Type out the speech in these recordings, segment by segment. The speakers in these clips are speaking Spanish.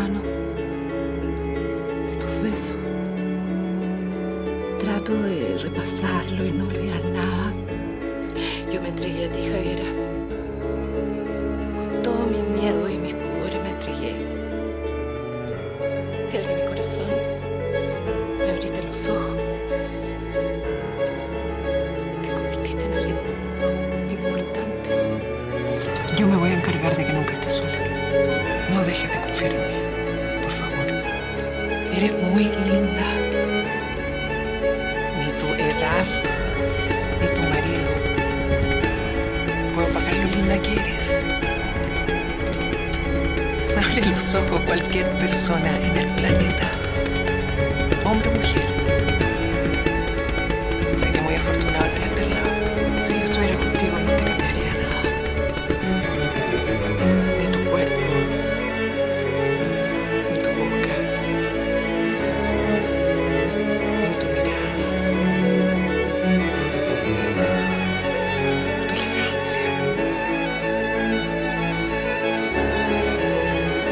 manos, de tus besos. Trato de repasarlo y no olvidar nada. Yo me entregué a ti, Javiera. Con todo mi miedo y mis pudores me entregué. Te abrí mi corazón, me abriste los ojos. Te convertiste en alguien importante. Yo me voy a encargar de que nunca estés sola. No dejes de confiar en mí. Eres muy linda. Ni tu edad, ni tu marido puedo pagar lo linda que eres. Abre los ojos cualquier persona en el planeta, hombre o mujer. Sería muy afortunado tenerte al lado.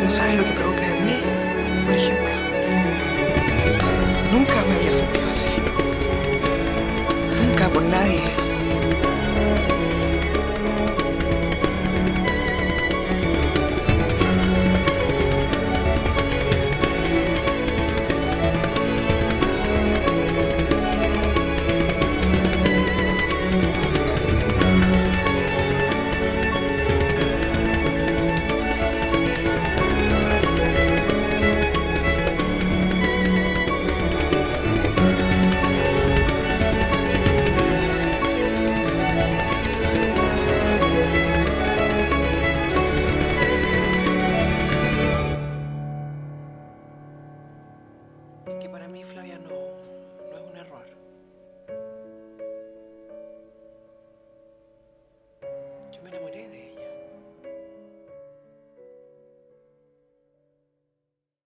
No sabes lo que provoca que para mí Flavia